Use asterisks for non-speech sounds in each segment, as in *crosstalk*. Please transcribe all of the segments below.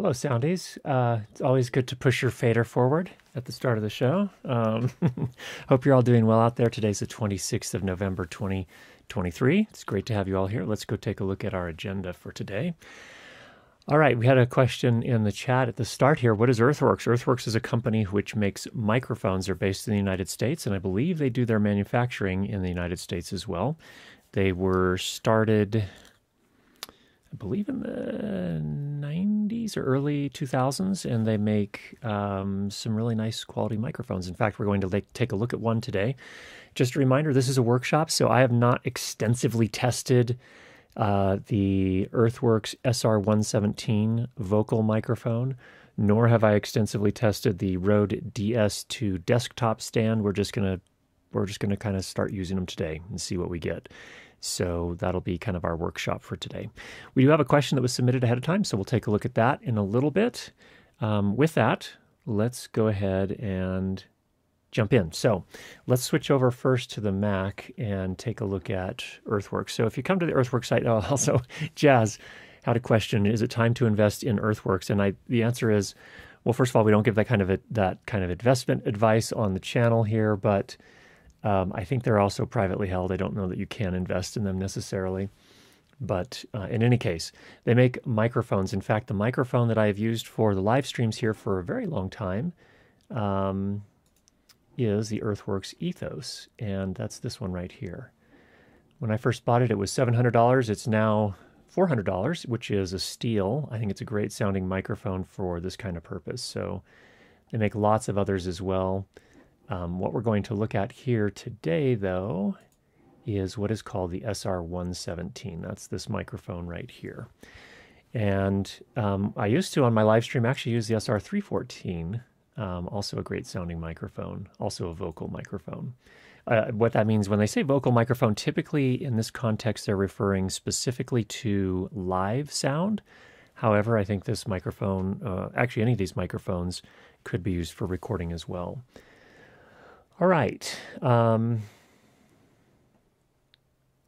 Hello, Soundies. Uh, it's always good to push your fader forward at the start of the show. Um, *laughs* hope you're all doing well out there. Today's the 26th of November, 2023. It's great to have you all here. Let's go take a look at our agenda for today. All right, we had a question in the chat at the start here. What is Earthworks? Earthworks is a company which makes microphones. They're based in the United States, and I believe they do their manufacturing in the United States as well. They were started I believe in the 90s or early 2000s, and they make um, some really nice quality microphones. In fact, we're going to take a look at one today. Just a reminder this is a workshop, so I have not extensively tested uh, the Earthworks SR117 vocal microphone, nor have I extensively tested the Rode DS2 desktop stand. We're just going to we're just going to kind of start using them today and see what we get. So that'll be kind of our workshop for today. We do have a question that was submitted ahead of time, so we'll take a look at that in a little bit. Um, with that, let's go ahead and jump in. So let's switch over first to the Mac and take a look at Earthworks. So if you come to the Earthworks site, *laughs* oh, also Jazz had a question: Is it time to invest in Earthworks? And I, the answer is, well, first of all, we don't give that kind of a, that kind of investment advice on the channel here, but um, I think they're also privately held. I don't know that you can invest in them necessarily. But uh, in any case, they make microphones. In fact, the microphone that I have used for the live streams here for a very long time um, is the Earthworks Ethos, and that's this one right here. When I first bought it, it was $700. It's now $400, which is a steal. I think it's a great sounding microphone for this kind of purpose. So they make lots of others as well. Um, what we're going to look at here today, though, is what is called the SR117. That's this microphone right here. And um, I used to, on my live stream, actually use the SR314, um, also a great sounding microphone, also a vocal microphone. Uh, what that means when they say vocal microphone, typically in this context, they're referring specifically to live sound. However, I think this microphone, uh, actually, any of these microphones, could be used for recording as well. All right. Um,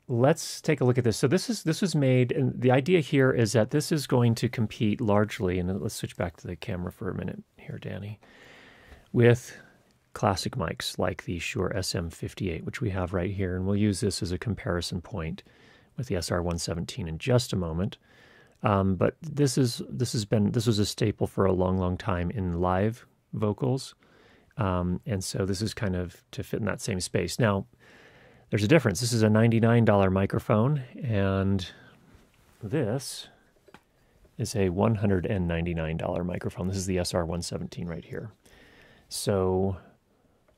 let's take a look at this. So this is this was made, and the idea here is that this is going to compete largely. And let's switch back to the camera for a minute here, Danny, with classic mics like the Shure SM58, which we have right here, and we'll use this as a comparison point with the SR117 in just a moment. Um, but this is this has been this was a staple for a long, long time in live vocals. Um, and so this is kind of to fit in that same space. Now, there's a difference. This is a $99 microphone, and this is a $199 microphone. This is the SR117 right here. So,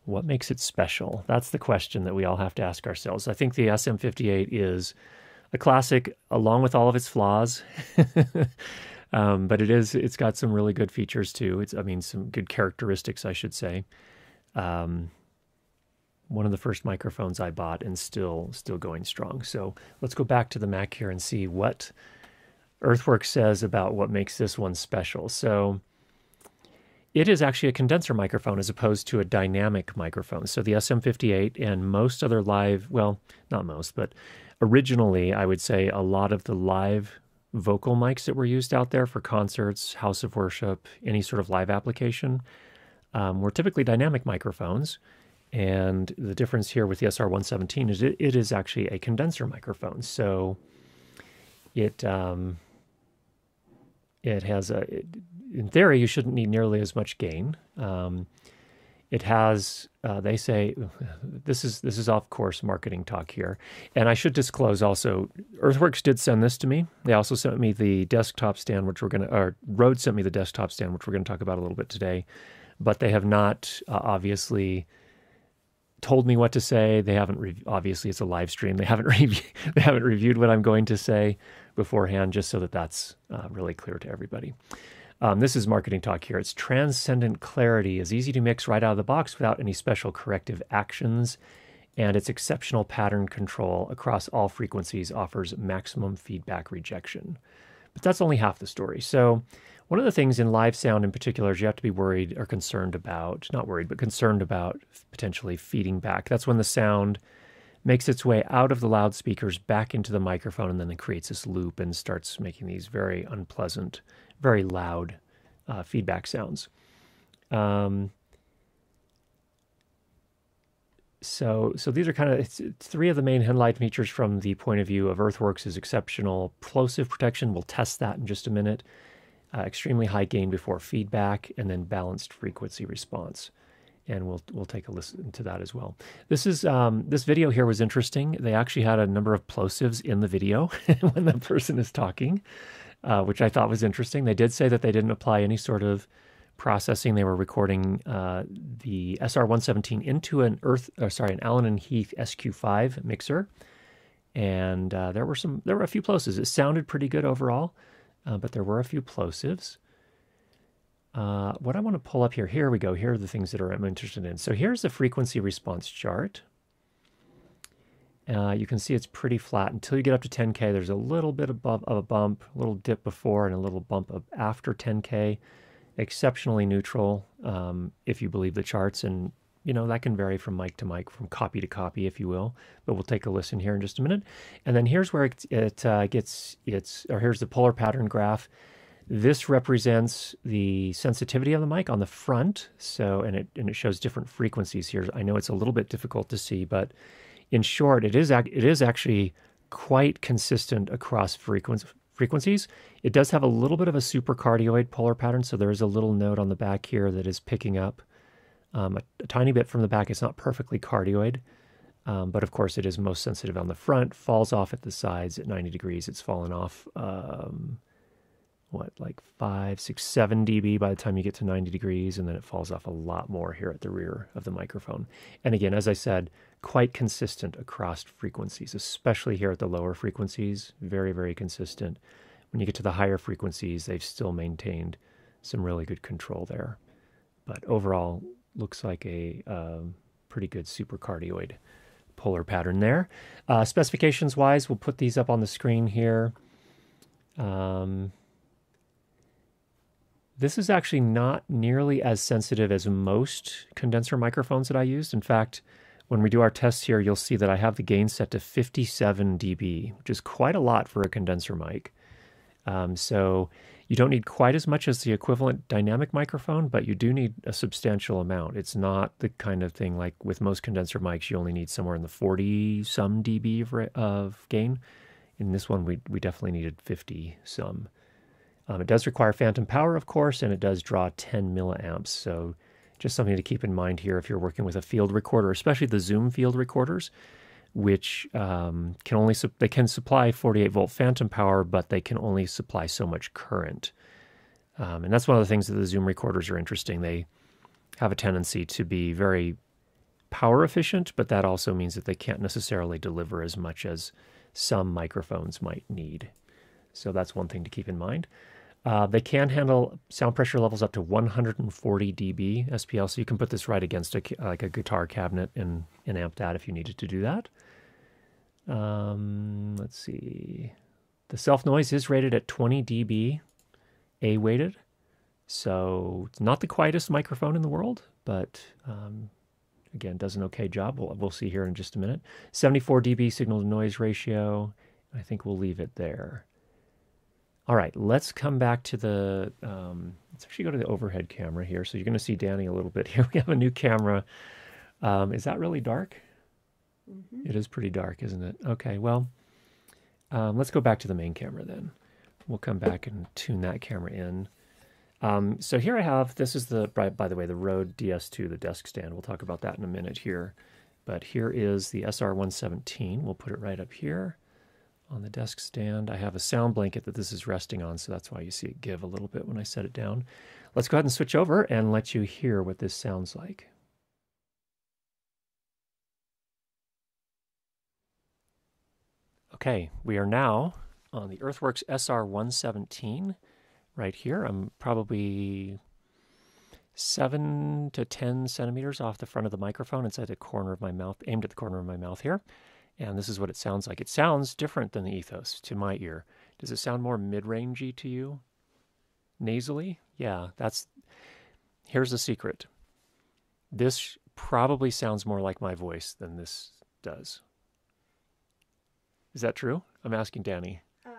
what makes it special? That's the question that we all have to ask ourselves. I think the SM58 is a classic along with all of its flaws. *laughs* Um, but it is it's got some really good features too. It's I mean some good characteristics I should say. Um, one of the first microphones I bought and still still going strong. So let's go back to the Mac here and see what Earthworks says about what makes this one special. So it is actually a condenser microphone as opposed to a dynamic microphone. So the SM58 and most other live, well, not most, but originally I would say a lot of the live vocal mics that were used out there for concerts, house of worship, any sort of live application um, were typically dynamic microphones. And the difference here with the SR117 is it, it is actually a condenser microphone. So it um, it has a, in theory, you shouldn't need nearly as much gain. Um, it has, uh, they say, *laughs* this is this is off course marketing talk here, and I should disclose also, Earthworks did send this to me. They also sent me the desktop stand, which we're gonna, or Rode sent me the desktop stand, which we're gonna talk about a little bit today, but they have not uh, obviously told me what to say. They haven't re- obviously it's a live stream. They haven't *laughs* re- they haven't reviewed what I'm going to say beforehand, just so that that's uh, really clear to everybody. Um, this is marketing talk here. It's transcendent clarity is easy to mix right out of the box without any special corrective actions, and its exceptional pattern control across all frequencies offers maximum feedback rejection. But that's only half the story. So, one of the things in live sound in particular is you have to be worried or concerned about, not worried, but concerned about potentially feeding back. That's when the sound makes its way out of the loudspeakers back into the microphone and then it creates this loop and starts making these very unpleasant very loud uh, feedback sounds. Um, so, so these are kind of three of the main headlight features from the point of view of Earthworks is exceptional plosive protection. We'll test that in just a minute. Uh, extremely high gain before feedback, and then balanced frequency response. And we'll we'll take a listen to that as well. This is um, this video here was interesting. They actually had a number of plosives in the video *laughs* when the person is talking, uh, which I thought was interesting. They did say that they didn't apply any sort of processing. They were recording uh, the SR117 into an Earth, or sorry, an Allen and Heath SQ5 mixer, and uh, there were some, there were a few plosives. It sounded pretty good overall, uh, but there were a few plosives. Uh, what I want to pull up here, here we go. Here are the things that are, I'm interested in. So here's the frequency response chart. Uh, you can see it's pretty flat until you get up to 10K. There's a little bit above of a bump, a little dip before, and a little bump up after 10K exceptionally neutral um, if you believe the charts. And, you know, that can vary from mic to mic, from copy to copy, if you will. But we'll take a listen here in just a minute. And then here's where it, it uh, gets its, or here's the polar pattern graph. This represents the sensitivity of the mic on the front. So, and it, and it shows different frequencies here. I know it's a little bit difficult to see, but in short, it is, it is actually quite consistent across frequencies frequencies. It does have a little bit of a supercardioid polar pattern, so there is a little node on the back here that is picking up um, a, a, tiny bit from the back. It's not perfectly cardioid, um, but of course it is most sensitive on the front, falls off at the sides at 90 degrees. It's fallen off, um, what, like 5, 6, 7 dB by the time you get to 90 degrees, and then it falls off a lot more here at the rear of the microphone. And again, as I said, quite consistent across frequencies, especially here at the lower frequencies, very, very consistent. When you get to the higher frequencies, they've still maintained some really good control there. But overall, looks like a um, pretty good supercardioid polar pattern there. Uh, specifications wise, we'll put these up on the screen here. Um, this is actually not nearly as sensitive as most condenser microphones that I used. In fact, when we do our tests here, you'll see that I have the gain set to 57 dB, which is quite a lot for a condenser mic. Um, so you don't need quite as much as the equivalent dynamic microphone, but you do need a substantial amount. It's not the kind of thing like with most condenser mics, you only need somewhere in the 40 some dB of, of gain. In this one, we, we definitely needed 50 some. Um, it does require phantom power, of course, and it does draw 10 milliamps. So just something to keep in mind here if you're working with a field recorder, especially the Zoom field recorders, which um, can only they can supply 48 volt phantom power, but they can only supply so much current. Um, and that's one of the things that the Zoom recorders are interesting. They have a tendency to be very power efficient, but that also means that they can't necessarily deliver as much as some microphones might need. So that's one thing to keep in mind. Uh, they can handle sound pressure levels up to 140 dB SPL, so you can put this right against a, like a guitar cabinet and, and amp that if you needed to do that. Um, let's see. The self noise is rated at 20 dB, A weighted. So it's not the quietest microphone in the world, but um, again, does an okay job. We'll, we'll see here in just a minute. 74 dB signal to noise ratio. I think we'll leave it there. All right, let's come back to the, um, let's actually go to the overhead camera here. So you're going to see Danny a little bit *laughs* here. We have a new camera. Um, is that really dark? Mm-hmm. It is pretty dark, isn't it? Okay, well, um, let's go back to the main camera then. We'll come back and tune that camera in. Um, so here I have, this is the, by, by the way, the Rode DS2, the desk stand. We'll talk about that in a minute here. But here is the SR117. We'll put it right up here on the desk stand. I have a sound blanket that this is resting on, so that's why you see it give a little bit when I set it down. Let's go ahead and switch over and let you hear what this sounds like. Okay, we are now on the Earthworks SR117 right here. I'm probably seven to 10 centimeters off the front of the microphone inside the corner of my mouth, aimed at the corner of my mouth here. And this is what it sounds like. It sounds different than the ethos to my ear. Does it sound more mid rangey to you? Nasally? Yeah, that's. Here's the secret. This probably sounds more like my voice than this does. Is that true? I'm asking Danny. Um,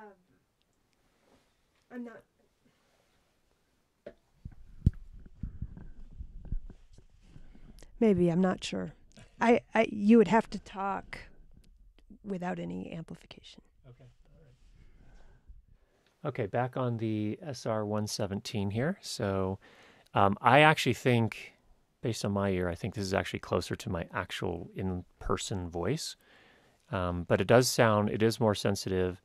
I'm not. Maybe I'm not sure. I, I you would have to talk without any amplification. Okay. Okay, back on the SR117 here. So um, I actually think, based on my ear, I think this is actually closer to my actual in person voice. Um, but it does sound, it is more sensitive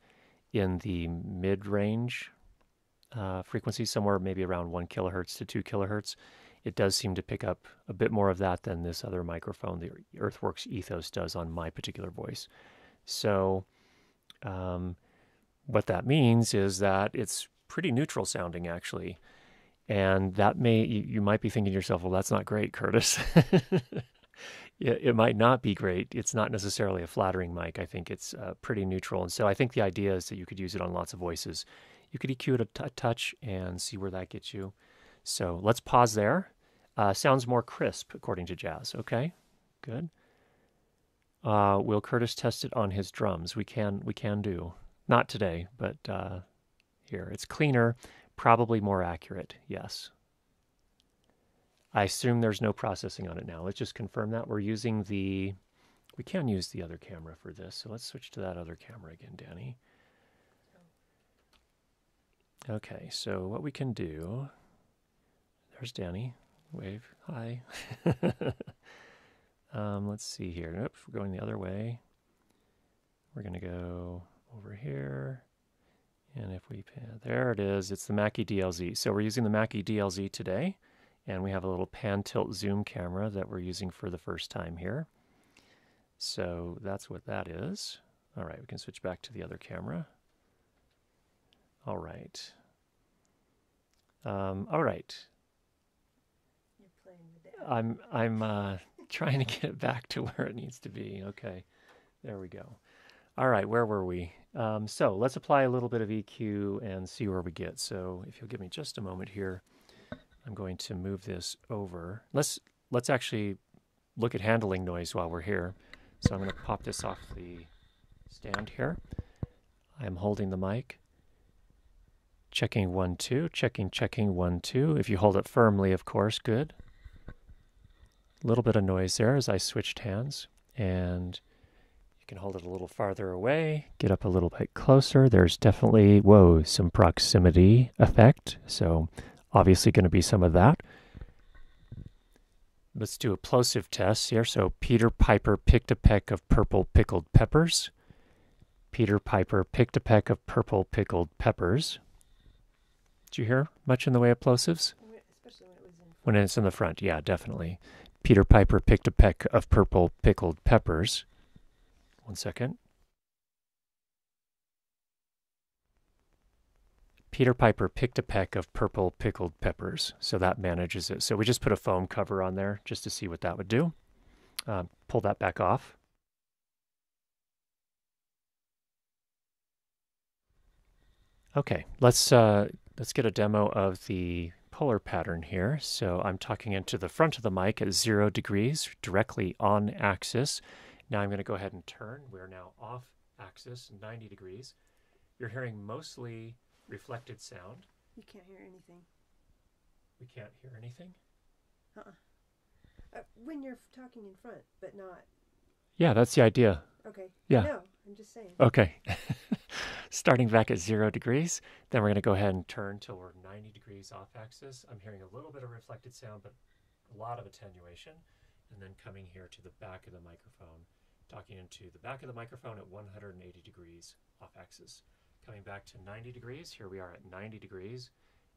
in the mid range uh, frequency, somewhere maybe around one kilohertz to two kilohertz. It does seem to pick up a bit more of that than this other microphone, the Earthworks Ethos, does on my particular voice. So, um, what that means is that it's pretty neutral sounding, actually. And that may, you, you might be thinking to yourself, well, that's not great, Curtis. *laughs* it, it, might not be great. It's not necessarily a flattering mic. I think it's uh, pretty neutral. And so I think the idea is that you could use it on lots of voices. You could EQ it a, t- a touch and see where that gets you. So let's pause there. Uh, sounds more crisp, according to Jazz. Okay, good. Uh, will Curtis test it on his drums? We can. We can do. Not today, but uh, here it's cleaner, probably more accurate. Yes. I assume there's no processing on it now. Let's just confirm that we're using the. We can use the other camera for this, so let's switch to that other camera again, Danny. Okay, so what we can do. There's Danny. Wave. Hi. *laughs* um, let's see here. Nope, we're going the other way. We're going to go over here. And if we, pan, there it is, it's the Mackie DLZ. So we're using the Mackie DLZ today. And we have a little pan tilt zoom camera that we're using for the first time here. So that's what that is. All right, we can switch back to the other camera. All right. Um, all right. I'm I'm uh, trying to get it back to where it needs to be. Okay, there we go. All right, where were we? Um, so let's apply a little bit of EQ and see where we get. So if you'll give me just a moment here, I'm going to move this over. Let's let's actually look at handling noise while we're here. So I'm going to pop this off the stand here. I'm holding the mic. Checking one, two, checking, checking one, two. If you hold it firmly, of course, good. A little bit of noise there as I switched hands. And you can hold it a little farther away, get up a little bit closer. There's definitely, whoa, some proximity effect. So obviously going to be some of that. Let's do a plosive test here. So Peter Piper picked a peck of purple pickled peppers. Peter Piper picked a peck of purple pickled peppers. Did you hear much in the way of plosives? Especially when it was in. When it's in the front, yeah, definitely. Peter Piper picked a peck of purple pickled peppers. One second. Peter Piper picked a peck of purple pickled peppers, so that manages it. So we just put a foam cover on there just to see what that would do. Um, pull that back off. Okay, let's uh, let's get a demo of the polar pattern here. So I'm talking into the front of the mic at zero degrees, directly on axis. Now I'm going to go ahead and turn. We're now off axis, 90 degrees. You're hearing mostly reflected sound. You can't hear anything. We can't hear anything? Uh-uh. Uh, when you're talking in front, but not. Yeah, that's the idea. Okay. Yeah. No, I'm just saying. Okay. *laughs* Starting back at zero degrees, then we're going to go ahead and turn till we're 90 degrees off axis. I'm hearing a little bit of reflected sound, but a lot of attenuation. And then coming here to the back of the microphone, talking into the back of the microphone at 180 degrees off axis. Coming back to 90 degrees, here we are at 90 degrees.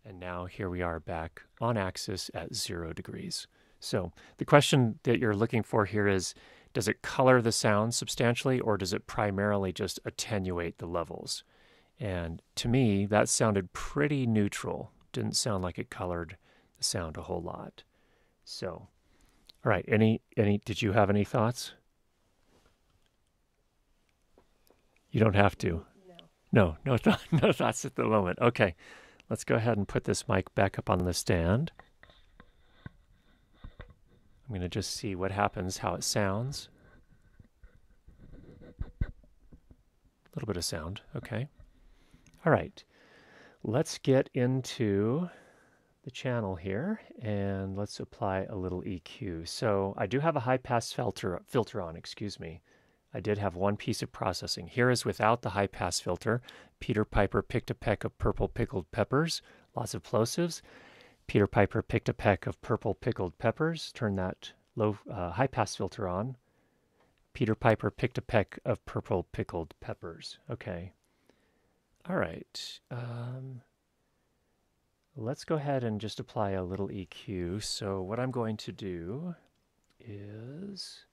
And now here we are back on axis at zero degrees. So the question that you're looking for here is does it color the sound substantially or does it primarily just attenuate the levels? And to me, that sounded pretty neutral. Didn't sound like it colored the sound a whole lot. So, all right, any any did you have any thoughts? You don't have to. No. No, no, *laughs* no thoughts at the moment. Okay, let's go ahead and put this mic back up on the stand. I'm going to just see what happens, how it sounds. A little bit of sound, okay. All right, let's get into the channel here and let's apply a little EQ. So I do have a high pass filter, filter on, excuse me. I did have one piece of processing. Here is without the high pass filter. Peter Piper picked a peck of purple pickled peppers, lots of plosives. Peter Piper picked a peck of purple pickled peppers, turn that low uh, high pass filter on. Peter Piper picked a peck of purple pickled peppers. Okay. All right. Um, let's go ahead and just apply a little EQ. So what I'm going to do is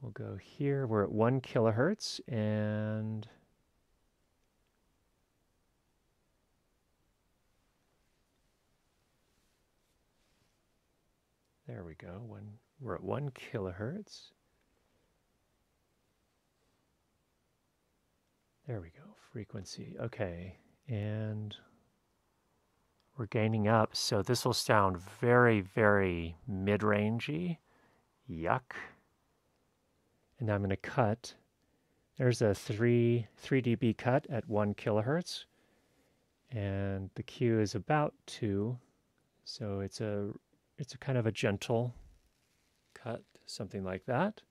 we'll go here. We're at one kilohertz and there we go. One, we're at one kilohertz. There we go. Frequency. Okay. And we're gaining up. So this will sound very, very mid-rangey. Yuck. And now I'm going to cut. There's a 3, 3 dB cut at 1 kilohertz. And the Q is about 2. So it's a it's a kind of a gentle cut, something like that.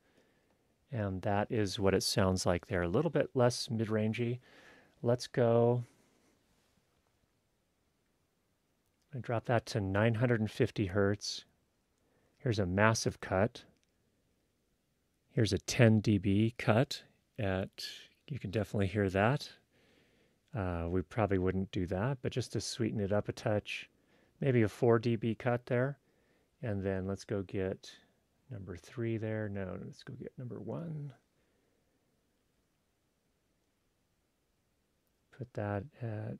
And that is what it sounds like there. A little bit less mid-rangey. Let's go. I drop that to 950 hertz. Here's a massive cut. Here's a 10 dB cut at, you can definitely hear that. Uh, we probably wouldn't do that, but just to sweeten it up a touch, maybe a 4 dB cut there. And then let's go get number three there. No, let's go get number one. Put that at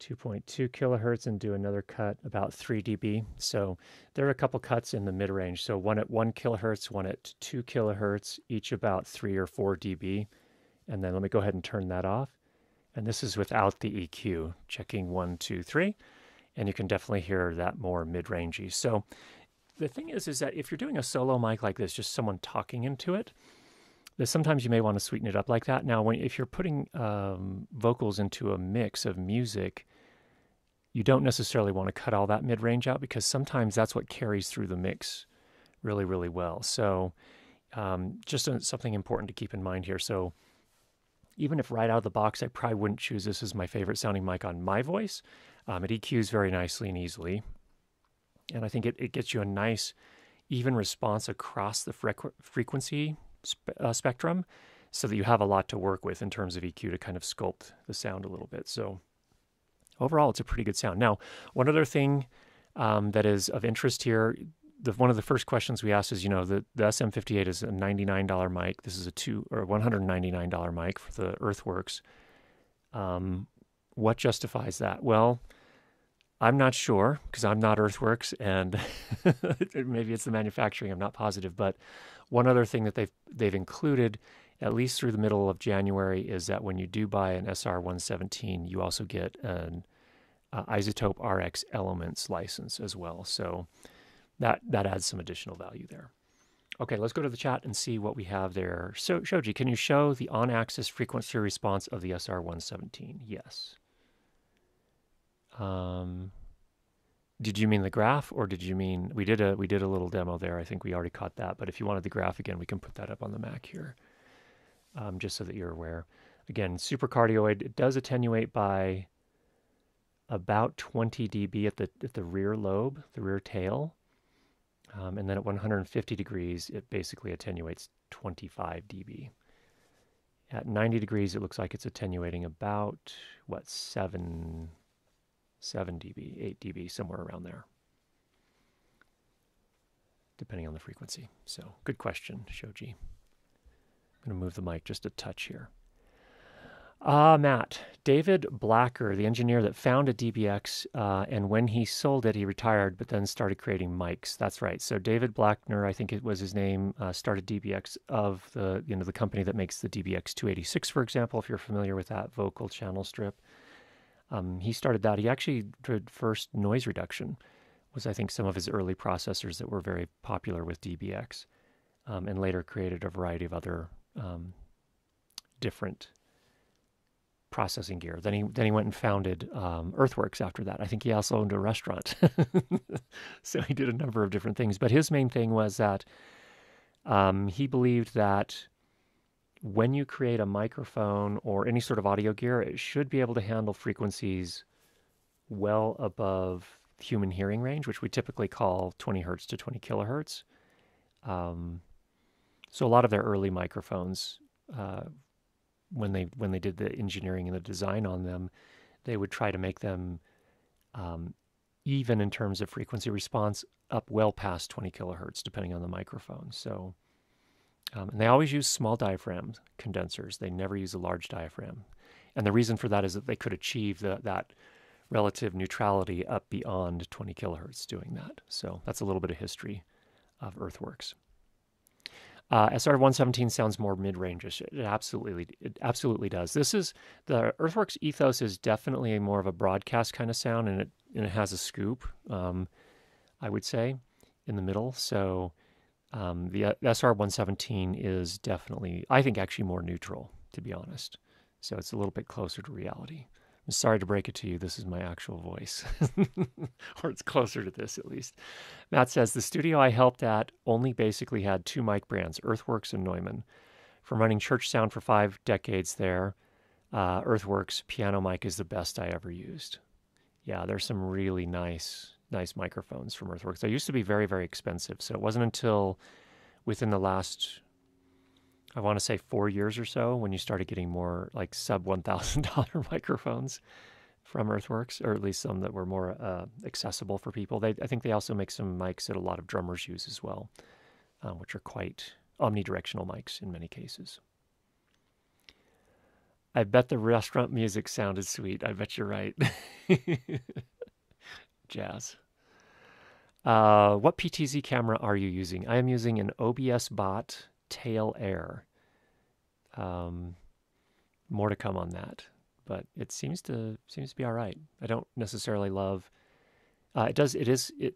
2.2 kilohertz and do another cut about 3 dB. So there are a couple cuts in the mid range. So one at 1 kilohertz, one at 2 kilohertz, each about 3 or 4 dB. And then let me go ahead and turn that off. And this is without the EQ, checking one, two, three. And you can definitely hear that more mid rangey. So the thing is, is that if you're doing a solo mic like this, just someone talking into it, that sometimes you may want to sweeten it up like that. Now, when if you're putting um, vocals into a mix of music, you don't necessarily want to cut all that mid range out because sometimes that's what carries through the mix really, really well. So, um, just something important to keep in mind here. So, even if right out of the box, I probably wouldn't choose this as my favorite sounding mic on my voice. Um, it EQs very nicely and easily. And I think it, it gets you a nice, even response across the frequ- frequency spe- uh, spectrum so that you have a lot to work with in terms of EQ to kind of sculpt the sound a little bit. So overall, it's a pretty good sound. Now, one other thing um, that is of interest here, the, one of the first questions we asked is, you know, the, the SM58 is a $99 mic. This is a two or $199 mic for the Earthworks. Um, what justifies that? Well, I'm not sure because I'm not Earthworks, and *laughs* maybe it's the manufacturing. I'm not positive. But one other thing that they've they've included, at least through the middle of January, is that when you do buy an SR 117, you also get an uh, iZotope RX Elements license as well. So that that adds some additional value there. Okay, let's go to the chat and see what we have there. So Shoji, can you show the on-axis frequency response of the SR 117? Yes. Um, did you mean the graph, or did you mean we did a we did a little demo there? I think we already caught that. But if you wanted the graph again, we can put that up on the Mac here, um, just so that you're aware. Again, supercardioid it does attenuate by about 20 dB at the at the rear lobe, the rear tail, um, and then at 150 degrees, it basically attenuates 25 dB. At 90 degrees, it looks like it's attenuating about what seven 7 dB, 8 dB, somewhere around there, depending on the frequency. So, good question, Shoji. I'm going to move the mic just a touch here. Ah, uh, Matt. David Blackmer, the engineer that founded DBX, uh, and when he sold it, he retired, but then started creating mics. That's right. So David Blackmer, I think it was his name, uh, started DBX of the you know the company that makes the DBX 286, for example. If you're familiar with that vocal channel strip, um, he started that. He actually did first noise reduction, was I think some of his early processors that were very popular with DBX, um, and later created a variety of other um, different processing gear. Then he then he went and founded um, Earthworks after that. I think he also owned a restaurant. *laughs* so he did a number of different things. But his main thing was that um, he believed that when you create a microphone or any sort of audio gear, it should be able to handle frequencies well above human hearing range, which we typically call 20 hertz to 20 kilohertz. Um, so a lot of their early microphones, uh, when they when they did the engineering and the design on them, they would try to make them um, even in terms of frequency response up well past 20 kilohertz, depending on the microphone. So, um, and they always use small diaphragm condensers. They never use a large diaphragm, and the reason for that is that they could achieve the, that relative neutrality up beyond 20 kilohertz doing that. So that's a little bit of history of Earthworks. Uh, SR117 sounds more mid-rangish. It absolutely, it absolutely does. This is the Earthworks ethos is definitely more of a broadcast kind of sound, and it and it has a scoop. Um, I would say in the middle. So um, the, uh, SR117 is definitely, I think, actually more neutral, to be honest. So it's a little bit closer to reality. I'm sorry to break it to you. This is my actual voice, *laughs* or it's closer to this at least. Matt says the studio I helped at only basically had two mic brands, Earthworks and Neumann. From running church sound for five decades there, uh, Earthworks piano mic is the best I ever used. Yeah, there's some really nice, nice microphones from Earthworks. They used to be very, very expensive. So it wasn't until within the last I want to say four years or so when you started getting more like sub $1,000 *laughs* microphones from Earthworks, or at least some that were more uh, accessible for people. They, I think they also make some mics that a lot of drummers use as well, um, which are quite omnidirectional mics in many cases. I bet the restaurant music sounded sweet. I bet you're right. *laughs* Jazz. Uh, what PTZ camera are you using? I am using an OBS bot tail air. Um, more to come on that, but it seems to seems to be all right. I don't necessarily love. Uh, it does. It is. It.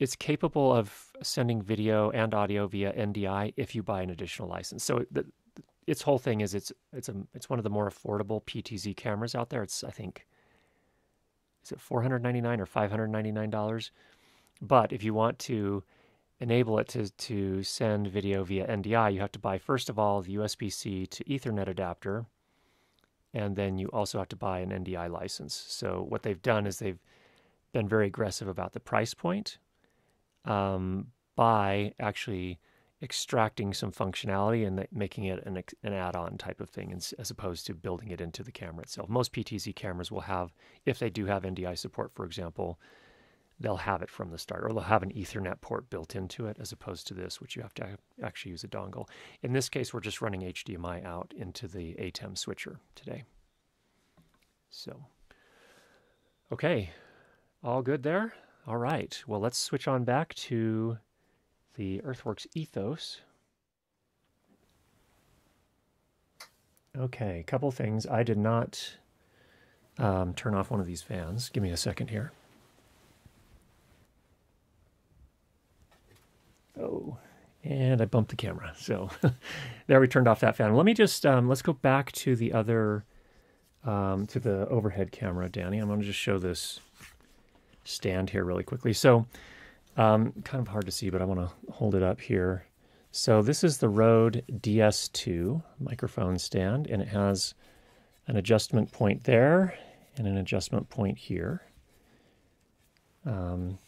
It's capable of sending video and audio via NDI if you buy an additional license. So the, its whole thing is it's it's a it's one of the more affordable PTZ cameras out there. It's I think is it four hundred ninety nine or five hundred ninety nine dollars. But if you want to enable it to, to send video via NDI, you have to buy, first of all, the USB C to Ethernet adapter, and then you also have to buy an NDI license. So, what they've done is they've been very aggressive about the price point um, by actually extracting some functionality and making it an, an add-on type of thing as opposed to building it into the camera itself. Most PTZ cameras will have, if they do have NDI support, for example, they'll have it from the start, or they'll have an Ethernet port built into it, as opposed to this, which you have to actually use a dongle. In this case, we're just running HDMI out into the ATEM switcher today. So, okay, all good there? All right, well, let's switch on back to the Earthworks ethos. Okay, a couple things. I did not um, turn off one of these fans. Give me a second here. Oh, and I bumped the camera. So *laughs* there we turned off that fan. Let me just, um, let's go back to the other, um, to the overhead camera, Danny. I'm going to just show this stand here really quickly. So um, kind of hard to see, but I want to hold it up here. So this is the Rode DS2 microphone stand, and it has an adjustment point there and an adjustment point here. Um,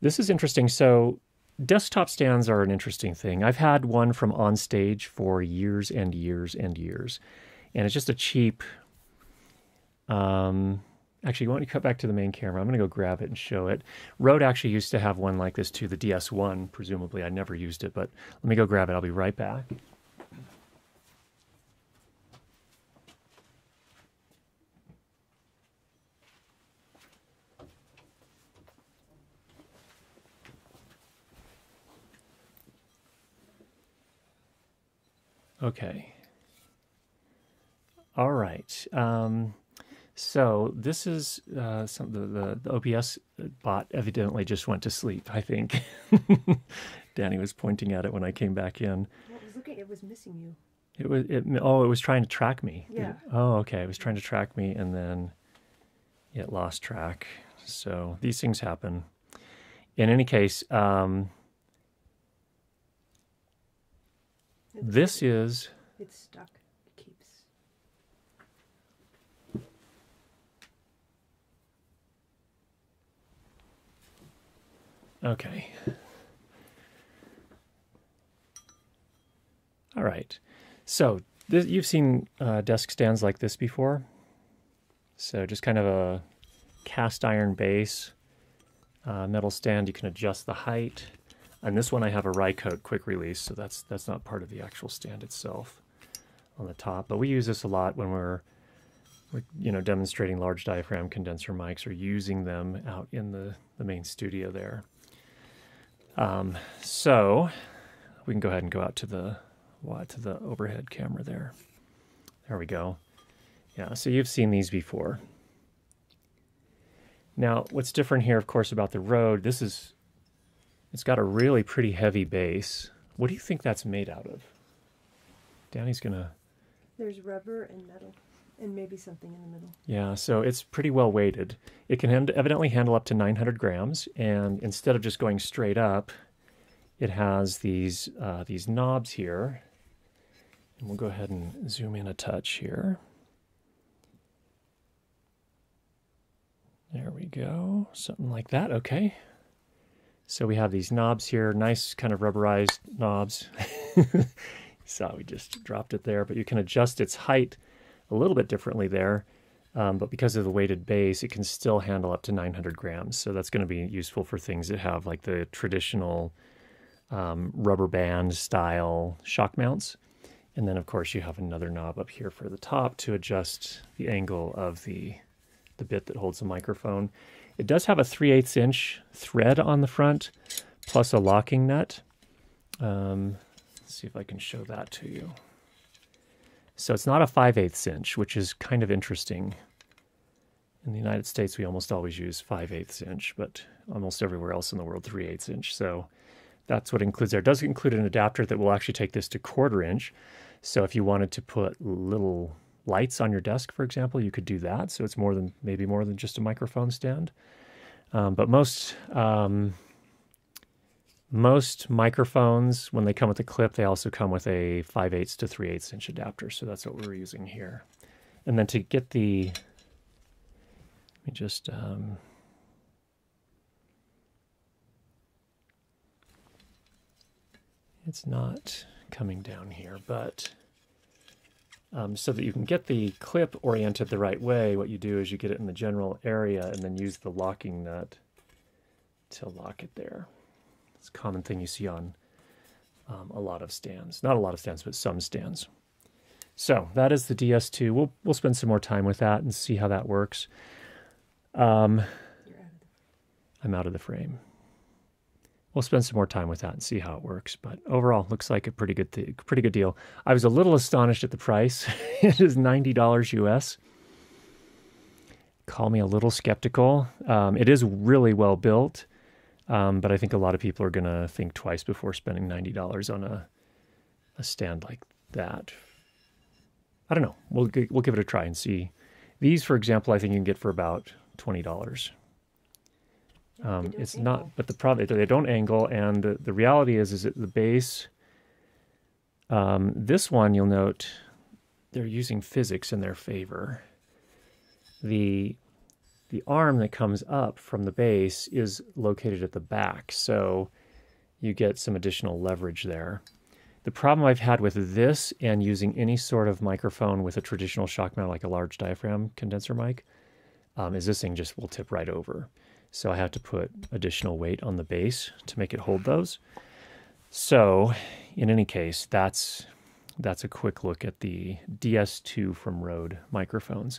this is interesting. So desktop stands are an interesting thing. I've had one from OnStage for years and years and years, and it's just a cheap. Um, actually, why don't you cut back to the main camera? I'm going to go grab it and show it. Rode actually used to have one like this too, the DS1. Presumably, I never used it, but let me go grab it. I'll be right back. Okay. All right. Um, so this is uh, some the, the, the OBS bot evidently just went to sleep. I think *laughs* Danny was pointing at it when I came back in. Well, it was looking. It was missing you. It was it. Oh, it was trying to track me. Yeah. Oh, okay. It was trying to track me, and then it lost track. So these things happen. In any case, um, this is It's stuck. It keeps. okay. All right. So this, you've seen uh, desk stands like this before. So just kind of a cast iron base, uh, metal stand. You can adjust the height. And this one I have a Rycote quick release, so that's that's not part of the actual stand itself on the top. But we use this a lot when we're, we're you know demonstrating large diaphragm condenser mics or using them out in the, the main studio there. Um, so we can go ahead and go out to the what to the overhead camera there. There we go. Yeah, so you've seen these before. Now, what's different here, of course, about the Rode, this is, it's got a really pretty heavy base. What do you think that's made out of? Danny's gonna, There's rubber and metal, and maybe something in the middle. yeah, so it's pretty well weighted. It can hand, evidently handle up to 900 grams, and instead of just going straight up, it has these uh, these knobs here. And we'll go ahead and zoom in a touch here. There we go. Something like that. Okay. So we have these knobs here, nice kind of rubberized knobs. *laughs* so we just dropped it there, but you can adjust its height a little bit differently there. Um, but because of the weighted base, it can still handle up to 900 grams. So that's going to be useful for things that have like the traditional um, rubber band style shock mounts. And then, of course, you have another knob up here for the top to adjust the angle of the the bit that holds the microphone. It does have a 3 8 inch thread on the front, plus a locking nut. Um, let's see if I can show that to you. So it's not a 5 8 inch, which is kind of interesting. In the United States, we almost always use 5 8 inch, but almost everywhere else in the world, 3 8 inch. So that's what includes there. It does include an adapter that will actually take this to quarter inch. So if you wanted to put little lights on your desk, for example, you could do that. So it's more than maybe more than just a microphone stand. Um, but most um, most microphones, when they come with a clip, they also come with a 5 8 to 3 8 inch adapter. So that's what we're using here. And then to get the, let me just, um, it's not coming down here, but um, so that you can get the clip oriented the right way, what you do is you get it in the general area and then use the locking nut to lock it there. It's a common thing you see on um, a lot of stands. Not a lot of stands, but some stands. So that is the DS2. We'll we'll spend some more time with that and see how that works. Um, out I'm out of the frame. We'll spend some more time with that and see how it works. But overall, looks like a pretty good, th- pretty good deal. I was a little astonished at the price. *laughs* it is ninety dollars US. Call me a little skeptical. Um, it is really well built, um, but I think a lot of people are going to think twice before spending ninety dollars on a a stand like that. I don't know. We'll we'll give it a try and see. These, for example, I think you can get for about twenty dollars. Um, it's angle. not, but the problem they don't angle, and the, the reality is, is that the base. Um, this one, you'll note, they're using physics in their favor. The the arm that comes up from the base is located at the back, so you get some additional leverage there. The problem I've had with this and using any sort of microphone with a traditional shock mount, like a large diaphragm condenser mic, um, is this thing just will tip right over. So I have to put additional weight on the base to make it hold those. So, in any case, that's that's a quick look at the DS2 from Rode microphones.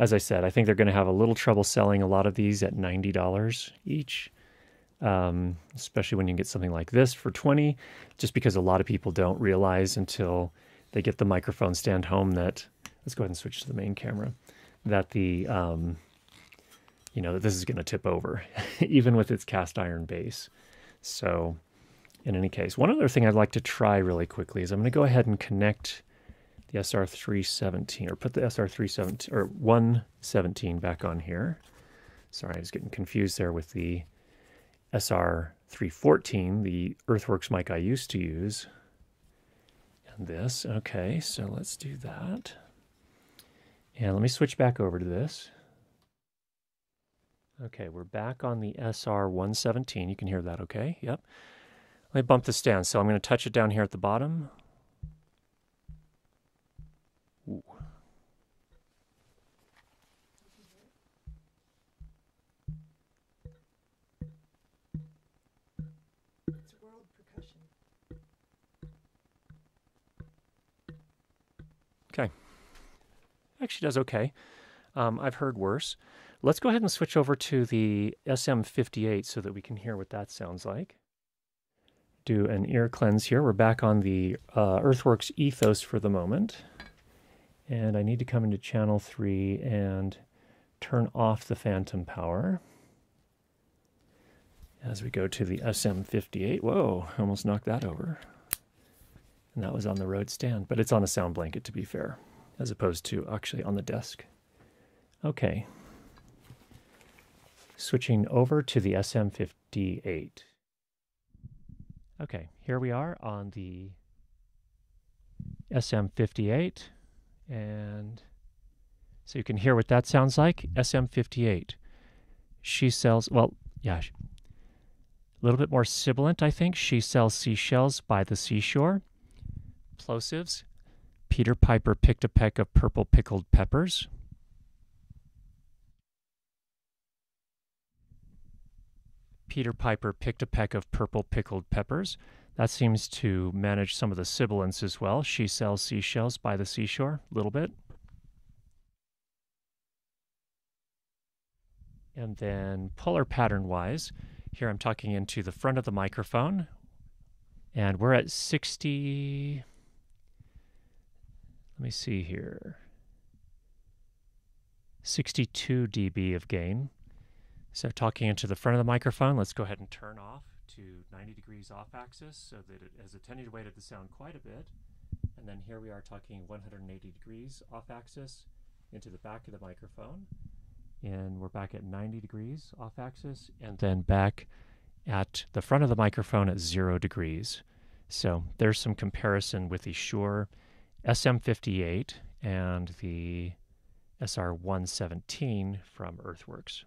As I said, I think they're going to have a little trouble selling a lot of these at ninety dollars each, um, especially when you get something like this for twenty. Just because a lot of people don't realize until they get the microphone stand home that let's go ahead and switch to the main camera that the um, you know that this is going to tip over, *laughs* even with its cast iron base. So, in any case, one other thing I'd like to try really quickly is I'm going to go ahead and connect the SR317, or put the SR317 or 117 back on here. Sorry, I was getting confused there with the SR314, the Earthworks mic I used to use. And this, okay, so let's do that. And let me switch back over to this. Okay, we're back on the SR117. You can hear that okay? Yep. Let me bump this down. So I'm going to touch it down here at the bottom. Ooh. It's world percussion. Okay. Actually does okay. Um, I've heard worse. Let's go ahead and switch over to the SM58 so that we can hear what that sounds like. Do an ear cleanse here. We're back on the uh, Earthworks ethos for the moment. And I need to come into channel 3 and turn off the phantom power. As we go to the SM58. Whoa, almost knocked that over. And that was on the Rode stand, but it's on a sound blanket to be fair, as opposed to actually on the desk. Okay. Switching over to the SM58. Okay, here we are on the SM58. And so you can hear what that sounds like. SM58. She sells, well, yeah, a little bit more sibilant, I think. She sells seashells by the seashore. Plosives. Peter Piper picked a peck of purple pickled peppers. Peter Piper picked a peck of purple pickled peppers. That seems to manage some of the sibilants as well. She sells seashells by the seashore, a little bit. And then polar pattern wise, here I'm talking into the front of the microphone. And we're at 60. Let me see here. 62 dB of gain. So talking into the front of the microphone, let's go ahead and turn off to 90 degrees off axis so that it has attenuated the sound quite a bit. And then here we are talking 180 degrees off axis into the back of the microphone. And we're back at 90 degrees off axis and then back at the front of the microphone at zero degrees. So there's some comparison with the Shure SM58 and the SR117 from Earthworks.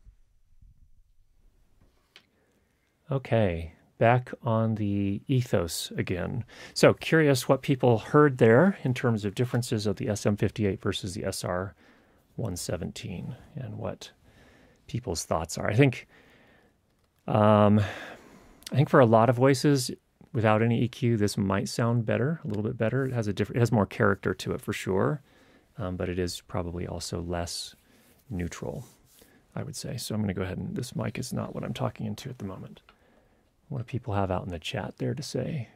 Okay, back on the ethos again. So curious what people heard there in terms of differences of the SM58 versus the SR117 and what people's thoughts are. I think, um, I think for a lot of voices without any EQ, this might sound better, a little bit better. It has a different, it has more character to it for sure, um, but it is probably also less neutral. I would say. So I'm going to go ahead and this mic is not what I'm talking into at the moment. What do people have out in the chat there to say?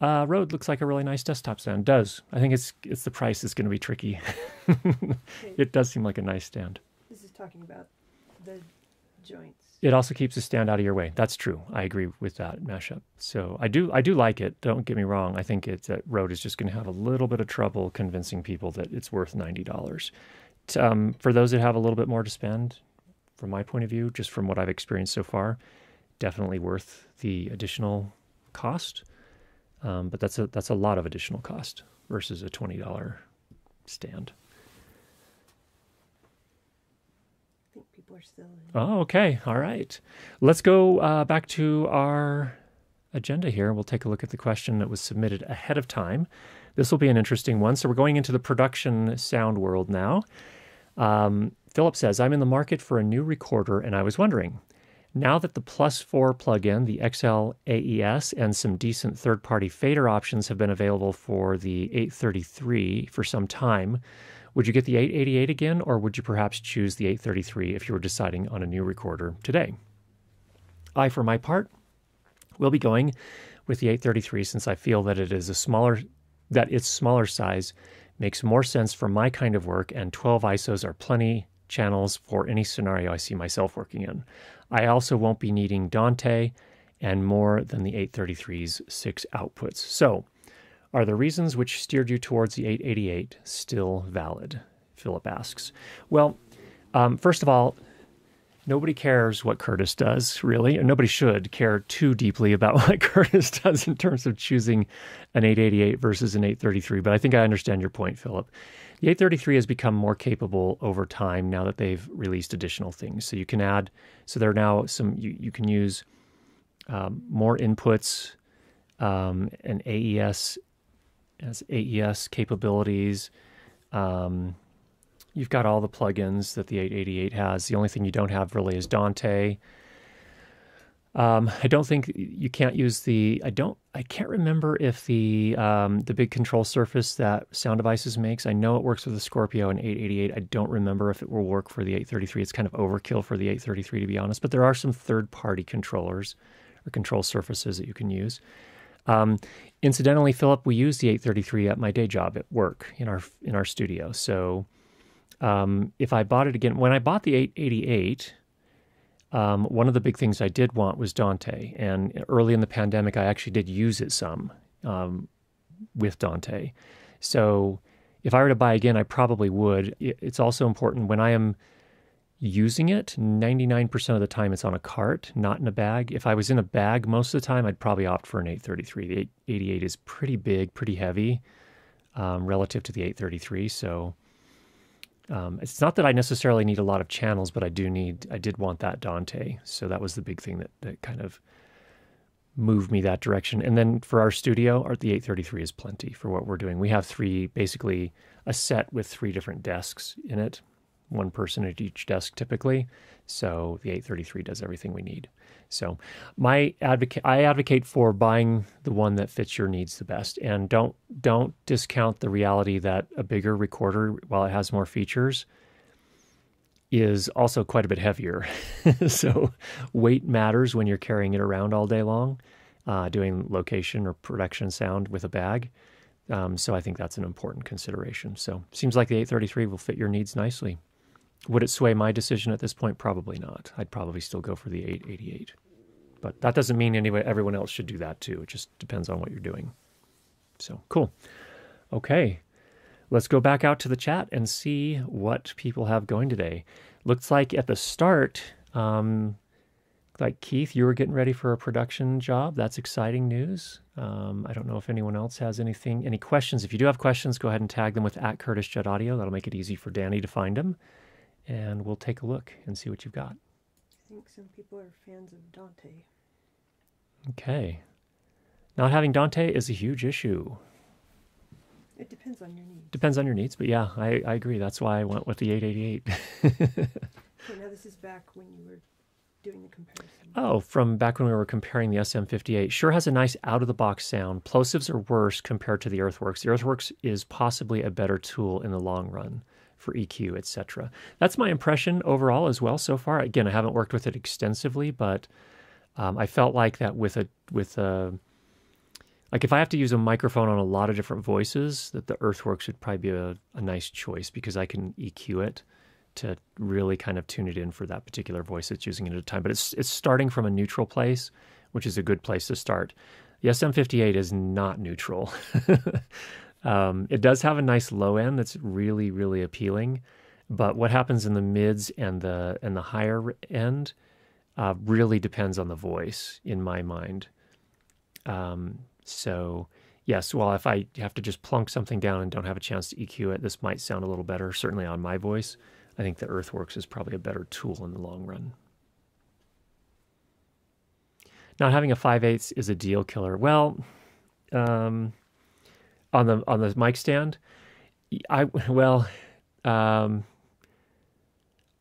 Uh, Rode looks like a really nice desktop stand. Does I think it's it's the price is going to be tricky. *laughs* it does seem like a nice stand. This is talking about the joints. It also keeps the stand out of your way. That's true. I agree with that mashup. So I do I do like it. Don't get me wrong. I think it's that Rode is just going to have a little bit of trouble convincing people that it's worth ninety dollars. Um, for those that have a little bit more to spend, from my point of view, just from what I've experienced so far, definitely worth the additional cost. Um, but that's a that's a lot of additional cost versus a twenty dollar stand. I think people are still. In. Oh, okay, all right. Let's go uh, back to our agenda here. We'll take a look at the question that was submitted ahead of time. This will be an interesting one. So we're going into the production sound world now. Um, Philip says, I'm in the market for a new recorder, and I was wondering, now that the Plus 4 plugin, the XL AES, and some decent third party fader options have been available for the 833 for some time, would you get the 888 again, or would you perhaps choose the 833 if you were deciding on a new recorder today? I, for my part, will be going with the 833 since I feel that it is a smaller that its smaller size makes more sense for my kind of work and 12 ISOs are plenty channels for any scenario I see myself working in. I also won't be needing Dante and more than the 833's six outputs. So, are the reasons which steered you towards the 888 still valid? Philip asks. Well, um, first of all, nobody cares what Curtis does, really. Nobody should care too deeply about *laughs* what Curtis does in terms of choosing an 888 versus an 833. But I think I understand your point, Philip. The 833 has become more capable over time now that they've released additional things. So you can add, so there are now some, you, you can use um, more inputs, um, and AES has AES capabilities. Um, you've got all the plugins that the 888 has. The only thing you don't have really is Dante. Um, I don't think you can't use the. I don't. I can't remember if the um, the big control surface that Sound Devices makes. I know it works with the Scorpio and 888. I don't remember if it will work for the 833. It's kind of overkill for the 833 to be honest. But there are some third party controllers or control surfaces that you can use. Um, incidentally, Philip, we use the 833 at my day job at work in our in our studio. So um, if I bought it again, when I bought the 888 um, one of the big things I did want was Dante, and early in the pandemic, I actually did use it some um, with Dante. So if I were to buy again, I probably would. It's also important when I am using it, 99% of the time it's on a cart, not in a bag. If I was in a bag most of the time, I'd probably opt for an 833. The 888 is pretty big, pretty heavy um, relative to the 833. So um, it's not that I necessarily need a lot of channels, but I do need, I did want that Dante. So that was the big thing that, that kind of moved me that direction. And then for our studio, the 833 is plenty for what we're doing. We have three, basically a set with three different desks in it, one person at each desk typically. So the 833 does everything we need. So my advocate, I advocate for buying the one that fits your needs the best, and don't don't discount the reality that a bigger recorder, while it has more features, is also quite a bit heavier. *laughs* so weight matters when you're carrying it around all day long, uh, doing location or production sound with a bag. Um, so I think that's an important consideration. So seems like the 833 will fit your needs nicely. Would it sway my decision at this point? Probably not. I'd probably still go for the 888. But that doesn't mean anyway everyone else should do that too. It just depends on what you're doing. So cool. Okay. Let's go back out to the chat and see what people have going today. Looks like at the start, um, like Keith, you were getting ready for a production job. That's exciting news. Um, I don't know if anyone else has anything, any questions. If you do have questions, go ahead and tag them with at Curtis Judd Audio. That'll make it easy for Danny to find them and we'll take a look and see what you've got. I think some people are fans of Dante. Okay. Not having Dante is a huge issue. It depends on your needs. Depends on your needs, but yeah, I, I agree. That's why I went with the 888. *laughs* okay, now this is back when you were doing the comparison. Oh, from back when we were comparing the SM58. Sure has a nice out of the box sound. Plosives are worse compared to the Earthworks. The Earthworks is possibly a better tool in the long run for EQ, etc. That's my impression overall as well so far. Again, I haven't worked with it extensively, but um, I felt like that with a with a like if I have to use a microphone on a lot of different voices, that the Earthworks would probably be a, a nice choice because I can EQ it to really kind of tune it in for that particular voice it's using it at a time. But it's it's starting from a neutral place, which is a good place to start. The SM58 is not neutral. *laughs* Um, it does have a nice low end that's really, really appealing, but what happens in the mids and the and the higher end uh, really depends on the voice, in my mind. Um, so yes, well, if I have to just plunk something down and don't have a chance to EQ it, this might sound a little better. Certainly on my voice, I think the Earthworks is probably a better tool in the long run. Not having a 5 8 is a deal killer. Well, um, on the on the mic stand. I well, um,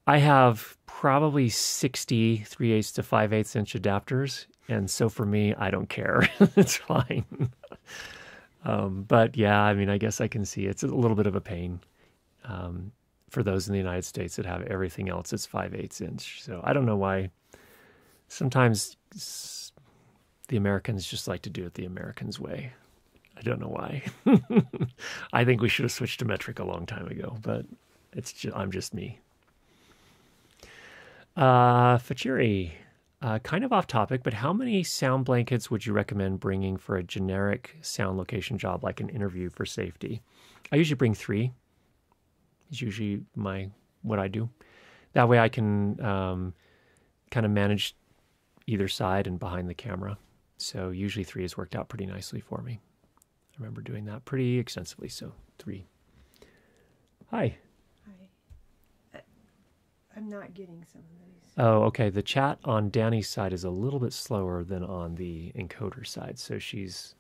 I have probably 60 3 eighths to 5 eighths inch adapters, and so for me, I don't care. *laughs* it's fine. um, but yeah, I mean, I guess I can see it's a little bit of a pain um, for those in the United States that have everything else. It's 5 eighths inch, so I don't know why. Sometimes the Americans just like to do it the Americans way. I don't know why. *laughs* I think we should have switched to metric a long time ago, but it's just, I'm just me. Uh, Fachiri, uh, kind of off topic, but how many sound blankets would you recommend bringing for a generic sound location job like an interview for safety? I usually bring three. It's usually my what I do. That way I can um, kind of manage either side and behind the camera. So usually three has worked out pretty nicely for me. I remember doing that pretty extensively. So three. Hi. Hi. I'm not getting some of these. Oh, okay. The chat on Danny's side is a little bit slower than on the encoder side. So she's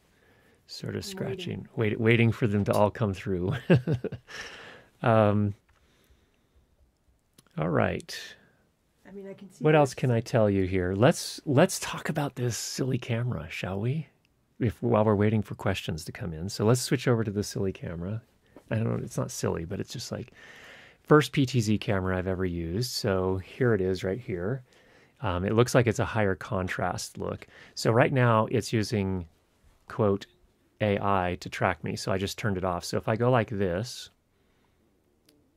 sort of scratching, waiting, wait, waiting for them to all come through. *laughs* um, all right. I mean, I can see. What else can I tell you here? Let's let's talk about this silly camera, shall we? If while we're waiting for questions to come in, so let's switch over to the silly camera. I don't know, it's not silly, but it's just like first PTZ camera I've ever used. So here it is, right here. Um, it looks like it's a higher contrast look. So right now it's using quote AI to track me. So I just turned it off. So if I go like this,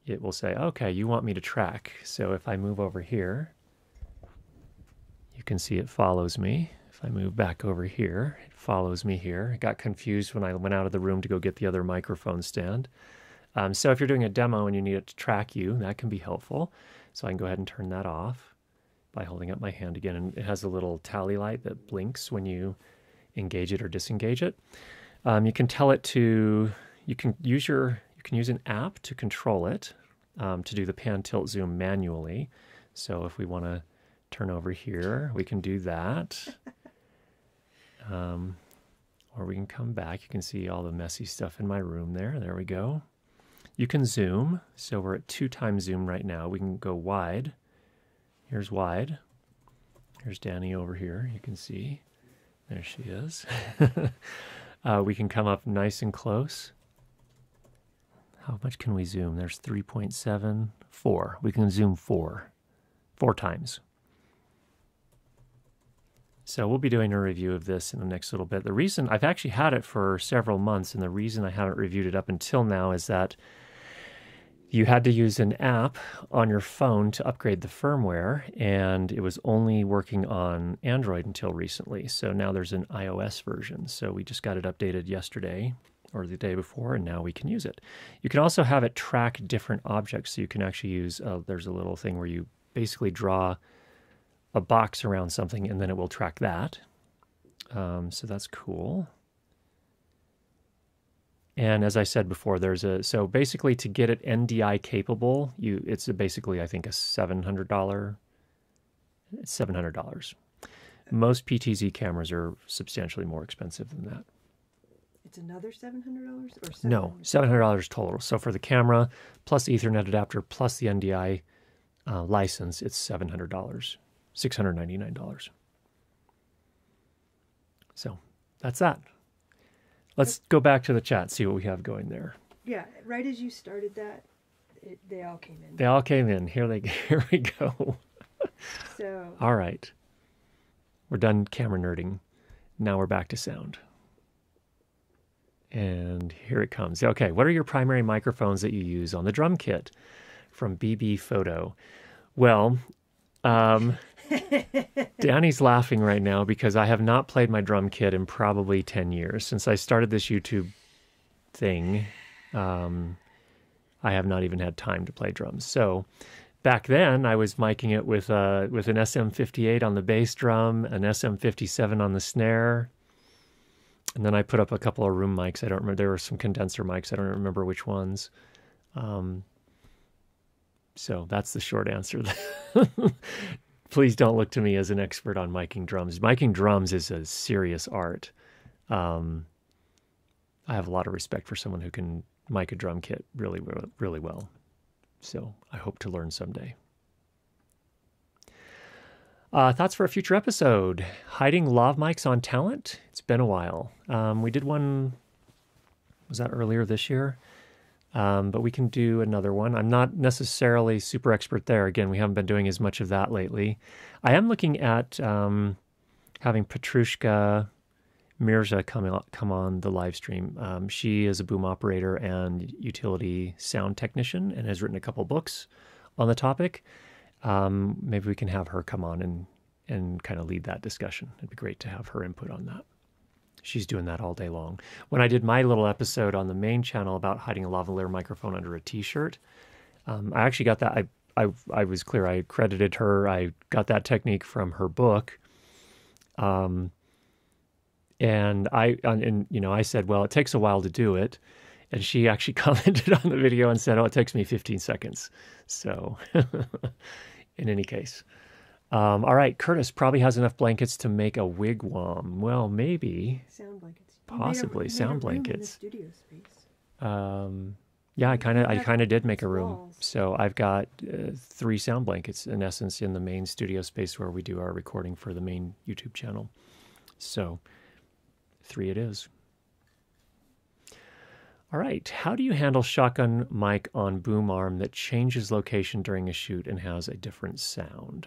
it will say, okay, you want me to track. So if I move over here, you can see it follows me. If I move back over here, it follows me here. It got confused when I went out of the room to go get the other microphone stand. Um, so if you're doing a demo and you need it to track you, that can be helpful. So I can go ahead and turn that off by holding up my hand again. And it has a little tally light that blinks when you engage it or disengage it. Um, you can tell it to, you can use your you can use an app to control it um, to do the pan tilt zoom manually. So if we want to turn over here, we can do that. *laughs* Um, or we can come back. You can see all the messy stuff in my room there. There we go. You can zoom. So we're at two times zoom right now. We can go wide. Here's wide. Here's Danny over here. You can see. There she is. *laughs* uh, we can come up nice and close. How much can we zoom? There's 3.7, 4. We can zoom 4, 4 times. So we'll be doing a review of this in the next little bit. The reason I've actually had it for several months, and the reason I haven't reviewed it up until now is that you had to use an app on your phone to upgrade the firmware, and it was only working on Android until recently. So now there's an iOS version. So we just got it updated yesterday or the day before, and now we can use it. You can also have it track different objects. So you can actually use, uh, there's a little thing where you basically draw a box around something and then it will track that. Um, so that's cool. And as I said before, there's a so basically to get it NDI capable, you it's a basically I think a seven hundred dollar, seven hundred dollars. Most PTZ cameras are substantially more expensive than that. It's another seven hundred dollars, or no, seven hundred dollars total. So for the camera plus the Ethernet adapter plus the NDI uh, license, it's seven hundred dollars, six hundred ninety nine dollars. So that's that. Let's go back to the chat, see what we have going there. Yeah, right as you started that, it, they all came in. They all came in. Here they *laughs* here we go. so all right, we're done camera nerding. Now we're back to sound. And here it comes. Okay, what are your primary microphones that you use on the drum kit? From BB Photo. Well, um, *laughs* Danny's laughing right now because I have not played my drum kit in probably 10 years. Since I started this YouTube thing, um, I have not even had time to play drums. So back then, I was miking it with, uh, with an SM58 on the bass drum, an SM57 on the snare, and then I put up a couple of room mics. I don't remember. There were some condenser mics. I don't remember which ones. Um, so that's the short answer. *laughs* Please don't look to me as an expert on miking drums. Miking drums is a serious art. Um, I have a lot of respect for someone who can mic a drum kit really, really well. So I hope to learn someday. Uh, thoughts for a future episode hiding lav mics on talent. It's been a while. Um, we did one, was that earlier this year? Um, but we can do another one. I'm not necessarily super expert there. Again, we haven't been doing as much of that lately. I am looking at um, having Petrushka Mirza come, come on the live stream. Um, she is a boom operator and utility sound technician and has written a couple books on the topic um, maybe we can have her come on and and kind of lead that discussion. It'd be great to have her input on that. She's doing that all day long. When I did my little episode on the main channel about hiding a lavalier microphone under a t-shirt, um, I actually got that. I, I I was clear. I credited her. I got that technique from her book. Um, and I and you know I said, well, it takes a while to do it, and she actually *laughs* commented on the video and said, oh, it takes me 15 seconds. So, *laughs* in any case. Um, all right, Curtis probably has enough blankets to make a wigwam. Well, maybe. Sound blankets. Possibly sound blankets. Um, yeah, I kind of, I kind of did make a room. So I've got uh, three sound blankets in essence in the main studio space where we do our recording for the main YouTube channel. So three it is. All right. How do you handle shotgun mic on boom arm that changes location during a shoot and has a different sound?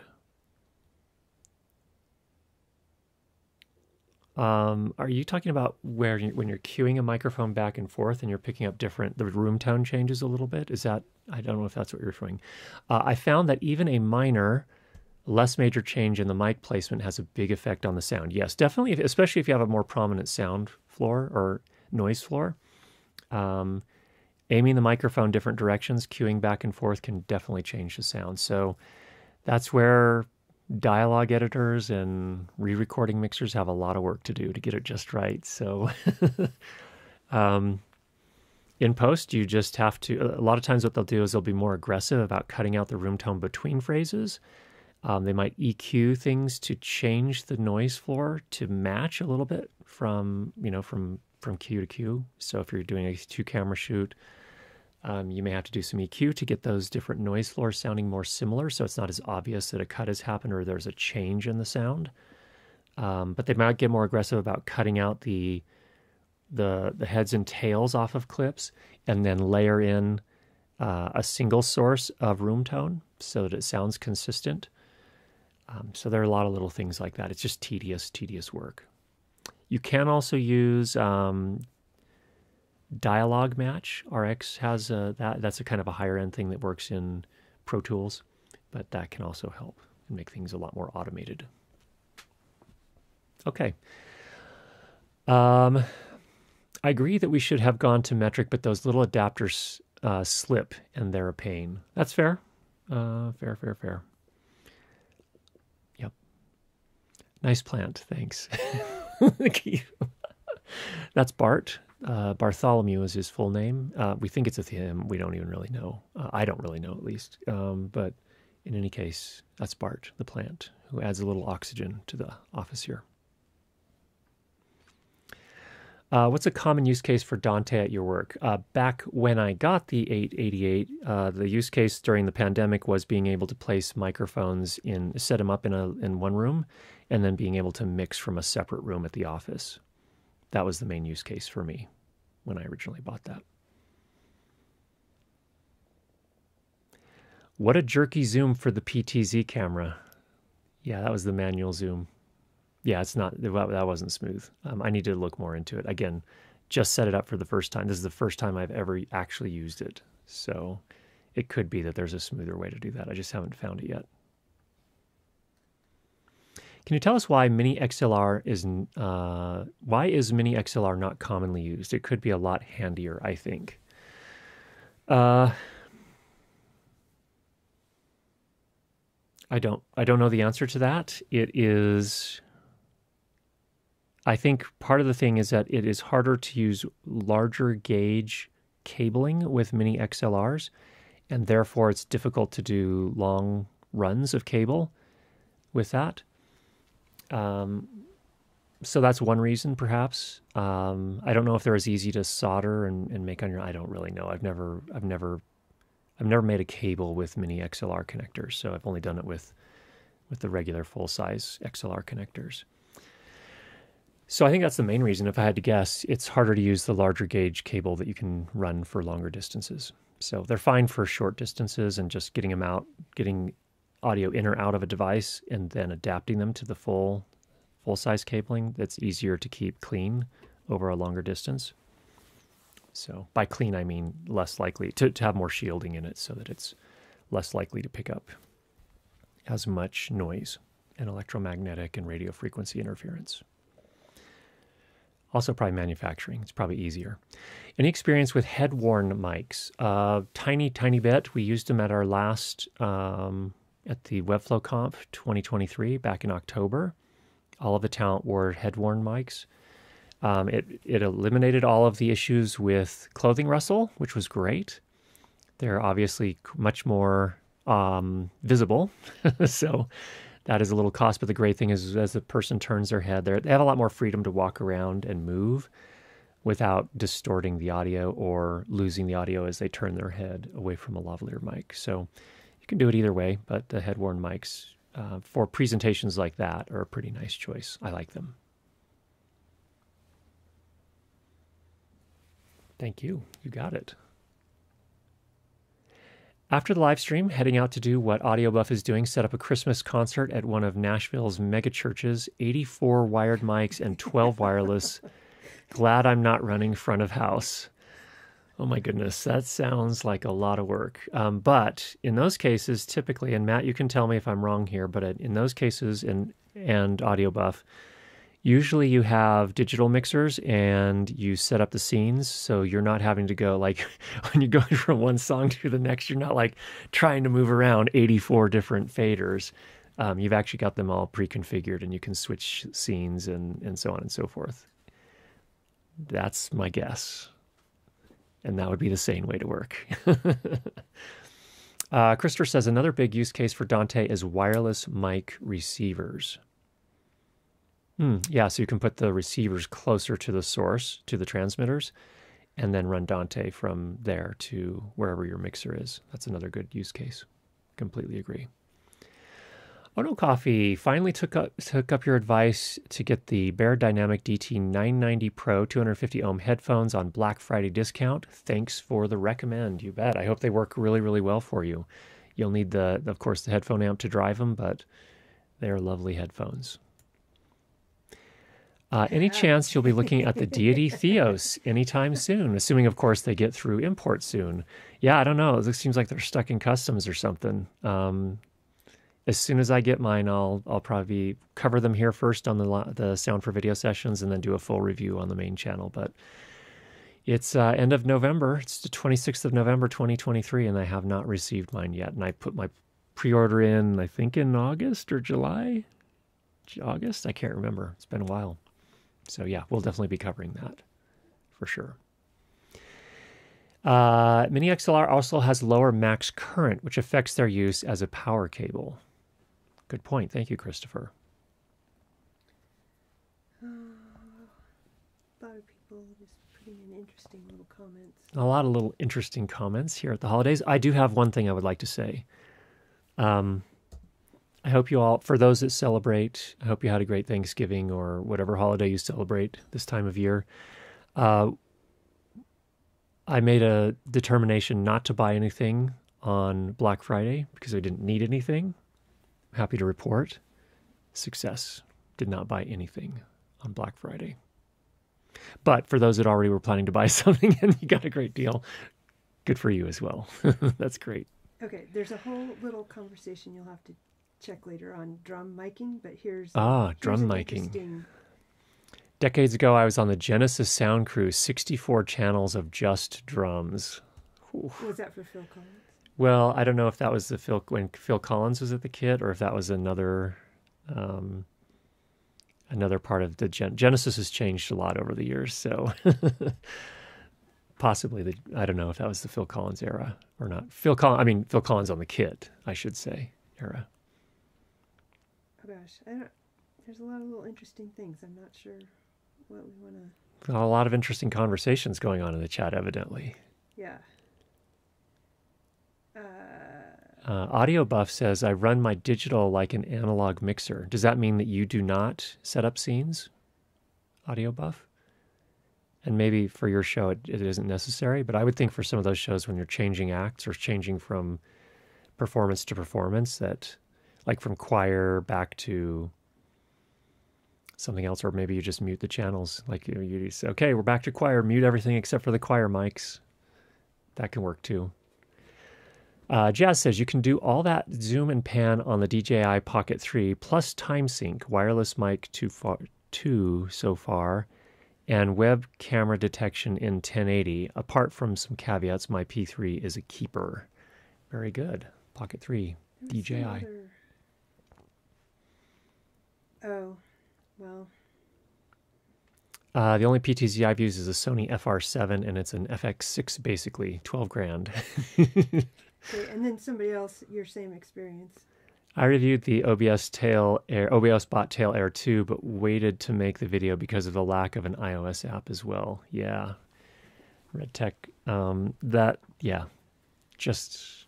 Um, are you talking about where you, when you're cueing a microphone back and forth and you're picking up different, the room tone changes a little bit? Is that, I don't know if that's what you're referring. Uh, I found that even a minor, less major change in the mic placement has a big effect on the sound. Yes, definitely, especially if you have a more prominent sound floor or noise floor. Um, aiming the microphone different directions, cueing back and forth can definitely change the sound. So that's where dialogue editors and re-recording mixers have a lot of work to do to get it just right. So *laughs* um, in post, you just have to. A lot of times, what they'll do is they'll be more aggressive about cutting out the room tone between phrases. Um, they might EQ things to change the noise floor to match a little bit from you know from from cue to cue. So if you're doing a two camera shoot, um, you may have to do some EQ to get those different noise floors sounding more similar, so it's not as obvious that a cut has happened or there's a change in the sound. Um, but they might get more aggressive about cutting out the the the heads and tails off of clips, and then layer in uh, a single source of room tone so that it sounds consistent. Um, so there are a lot of little things like that. It's just tedious, tedious work. You can also use um, dialogue match. Rx has a, that that's a kind of a higher end thing that works in pro tools but that can also help and make things a lot more automated. Okay. Um, i agree that we should have gone to metric but those little adapters uh, slip and they're a pain. That's fair. Uh, fair fair fair. Yep. Nice plant. Thanks. *laughs* That's bart uh, Bartholomew is his full name. Uh, we think it's a him. We don't even really know. Uh, I don't really know, at least. Um, but in any case, that's Bart, the plant, who adds a little oxygen to the office here. Uh, what's a common use case for Dante at your work? Uh, back when I got the 888, uh, the use case during the pandemic was being able to place microphones in, set them up in a in one room, and then being able to mix from a separate room at the office. That was the main use case for me when I originally bought that. What a jerky zoom for the PTZ camera. Yeah, that was the manual zoom. Yeah, it's not, that wasn't smooth. Um, I need to look more into it. Again, just set it up for the first time. This is the first time I've ever actually used it. So it could be that there's a smoother way to do that. I just haven't found it yet. Can you tell us why Mini XLR is uh, why is Mini XLR not commonly used? It could be a lot handier, I think. Uh, I don't I don't know the answer to that. It is I think part of the thing is that it is harder to use larger gauge cabling with mini XLRs, and therefore it's difficult to do long runs of cable with that. Um, so that's one reason, perhaps. Um, I don't know if they're as easy to solder and, and make on your. I don't really know. I've never, I've never, I've never made a cable with mini XLR connectors. So I've only done it with, with the regular full size XLR connectors. So I think that's the main reason. If I had to guess, it's harder to use the larger gauge cable that you can run for longer distances. So they're fine for short distances and just getting them out, getting audio in or out of a device and then adapting them to the full full size cabling that's easier to keep clean over a longer distance. So by clean I mean less likely to, to have more shielding in it so that it's less likely to pick up as much noise. and electromagnetic and radio frequency interference. Also, probably manufacturing. It's probably easier. Any experience with head worn mics? Uh, tiny, tiny bit. We used them at our last, um, at the Webflow Conf 2023 back in October. All of the talent wore head worn mics. Um, it, it eliminated all of the issues with clothing rustle, which was great. They're obviously much more um, visible. *laughs* so that is a little cost. But the great thing is, as the person turns their head, they have a lot more freedom to walk around and move without distorting the audio or losing the audio as they turn their head away from a lavalier mic. So you can do it either way, but the head worn mics uh, for presentations like that are a pretty nice choice. I like them. Thank you. You got it. After the live stream, heading out to do what AudioBuff is doing, set up a Christmas concert at one of Nashville's mega churches, 84 wired mics and 12 wireless. *laughs* Glad I'm not running front of house. Oh my goodness, that sounds like a lot of work. Um, but in those cases, typically, and Matt, you can tell me if I'm wrong here, but in those cases, in, and audio buff, usually you have digital mixers and you set up the scenes so you're not having to go like *laughs* when you're going *laughs* from one song to the next you're not like trying to move around 84 different faders. Um, you've actually got them all pre-configured and you can switch scenes and, and so on and so forth. That's my guess and that would be the sane way to work *laughs* uh, Christopher says another big use case for Dante is wireless mic receivers Hmm. yeah, so you can put the receivers closer to the source, to the transmitters, and then run Dante from there to wherever your mixer is. That's another good use case. Completely agree. Ono Coffee finally took up took up your advice to get the Beyerdynamic DT 990 Pro 250 ohm headphones on Black Friday discount. Thanks for the recommend. You bet. I hope they work really really well for you. You'll need the of course the headphone amp to drive them, but they are lovely headphones. Uh, any chance you'll be *laughs* looking at the deity Theos anytime soon? Assuming, of course, they get through import soon. Yeah, I don't know. It seems like they're stuck in customs or something. Um, as soon as I get mine, I'll I'll probably cover them here first on the the sound for video sessions, and then do a full review on the main channel. But it's uh, end of November. It's the 26th of November, 2023, and I have not received mine yet. And I put my pre-order in, I think, in August or July. August, I can't remember. It's been a while. So yeah, we'll definitely be covering that for sure. Uh, Mini XLR also has lower max current, which affects their use as a power cable. Good point. Thank you, Christopher. Uh, a lot of people just putting in interesting little comments. A lot of little interesting comments here at the holidays. I do have one thing I would like to say. Um, I hope you all, for those that celebrate, I hope you had a great Thanksgiving or whatever holiday you celebrate this time of year. Uh, I made a determination not to buy anything on Black Friday because I didn't need anything. Happy to report success. Did not buy anything on Black Friday. But for those that already were planning to buy *laughs* something and you got a great deal, good for you as well. *laughs* That's great. Okay, there's a whole little conversation you'll have to check later on drum miking, but here's ah here's drum miking. Decades ago, I was on the Genesis Sound Crew, 64 channels of just drums. Was that for Phil Collins? Well, I don't know if that was the Phil when Phil Collins was at the kit, or if that was another um, another part of the Gen- Genesis has changed a lot over the years, so *laughs* possibly the I don't know if that was the Phil Collins era or not. Phil Collins, I mean Phil Collins on the kit, I should say era oh gosh, I don't. There's a lot of little interesting things. I'm not sure what we want to. A lot of interesting conversations going on in the chat, evidently. Yeah. Uh, uh, Audio Buff says, I run my digital like an analog mixer. Does that mean that you do not set up scenes? Audio Buff? And maybe for your show it, it isn't necessary, but I would think for some of those shows when you're changing acts or changing from performance to performance, that like from choir back to something else, or maybe you just mute the channels. Like you, you say, okay, we're back to choir, mute everything except for the choir mics. That can work too. Uh, Jazz says you can do all that zoom and pan on the DJI Pocket 3 plus time sync, wireless mic too far, two so far, and web camera detection in 1080. Apart from some caveats, my P3 is a keeper. Very good. Pocket 3, There DJI. other- Oh, well, Uh, the only PTZ I've used is a Sony FR7, and it's an FX6 basically, 12 grand. *laughs* okay, and then somebody else, your same experience. I reviewed the OBS Tail Air, OBSBOT Tail Air 2, but waited to make the video because of the lack of an iOS app as well. Yeah, Red Tech. Um, that yeah, just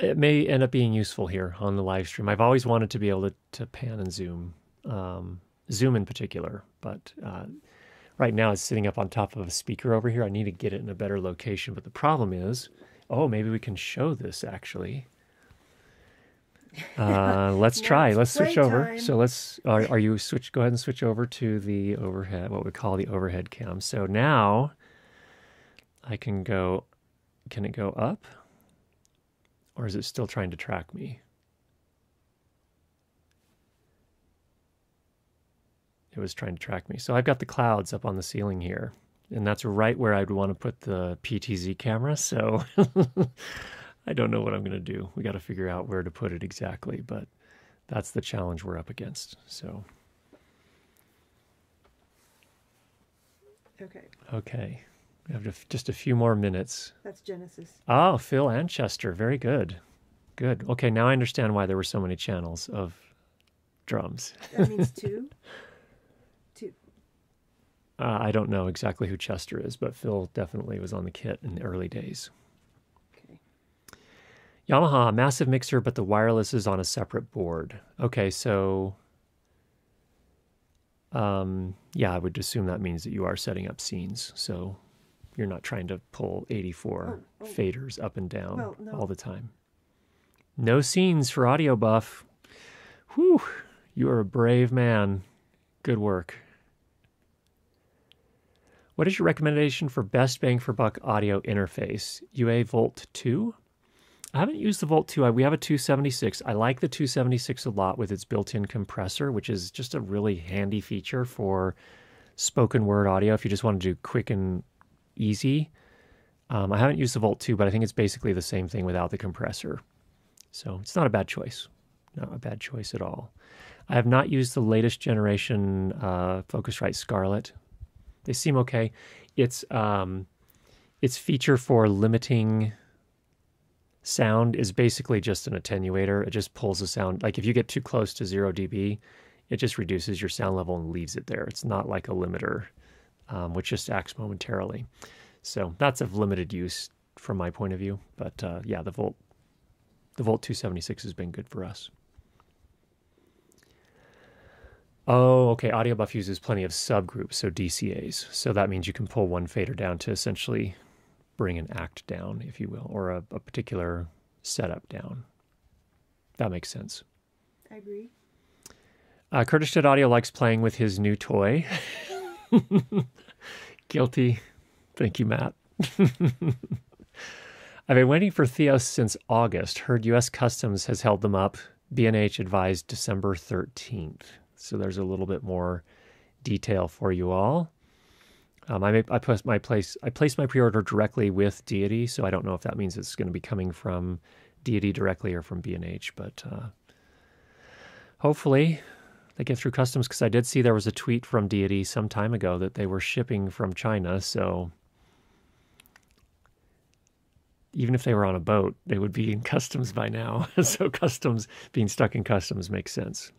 it may end up being useful here on the live stream. I've always wanted to be able to, to pan and zoom, um, zoom in particular, but uh, right now it's sitting up on top of a speaker over here. I need to get it in a better location, but the problem is, oh, maybe we can show this actually. *laughs* Uh, let's try. Let's switch over. playtime. So let's. Are, are you switch? Go ahead and switch over to the overhead. What we call the overhead cam. So now, I can go. Can it go up? Or is it still trying to track me? It was trying to track me. So I've got the clouds up on the ceiling here, and that's right where I'd want to put the PTZ camera. So *laughs* I don't know what I'm going to do. We got to figure out where to put it exactly, but that's the challenge we're up against. So, Okay, okay. We have just- just a few more minutes. that's Genesis. Oh, Phil and Chester. Very good. Good. Okay, now I understand why there were so many channels of drums. That means. Two. *laughs* Uh, I don't know exactly who Chester is, but Phil definitely was on the kit in the early days. Okay. Yamaha, massive mixer, but the wireless is on a separate board. Okay, so um, yeah, I would assume that means that you are setting up scenes. So you're not trying to pull 84 Oh, oh. faders up and down Well, no. all the time. No scenes for audio buff. Whew, you are a brave man. Good work. What is your recommendation for best bang for buck audio interface? UA Volt 2? I haven't used the Volt 2. I- We have a 276. I like the 276 a lot with its built in compressor, which is just a really handy feature for spoken word audio if you just want to do quick and easy. Um, I haven't used the Volt 2, but I think it's basically the same thing without the compressor. So it's not a bad choice. Not a bad choice at all. I have not used the latest generation uh, Focusrite Scarlett. They seem okay. It's um, its feature for limiting sound is basically just an attenuator. It just pulls the sound. Like if you get too close to zero dB, it just reduces your sound level and leaves it there. It's not like a limiter, um, which just acts momentarily. So that's of limited use from my point of view. But uh, yeah, the Volt, the Volt 276 has been good for us. Oh, okay. Audio Buff uses plenty of subgroups, so DCAs. So that means you can pull one fader down to essentially bring an act down, if you will, or a, a particular setup down. That makes sense. I agree. Uh, Curtis Judd Audio likes playing with his new toy. *laughs* Guilty. Thank you, Matt. *laughs* I've been waiting for Theos since August. Heard U.S. Customs has held them up. B&H advised December 13th. So there's a little bit more detail for you all. Um, I, may, I, my place, I placed my pre-order directly with Deity, so I don't know if that means it's going to be coming from Deity directly or from B&H, but uh, hopefully they get through customs because I did see there was a tweet from Deity some time ago that they were shipping from China. So even if they were on a boat, they would be in *laughs* customs by now. *laughs* so customs being stuck in customs makes sense.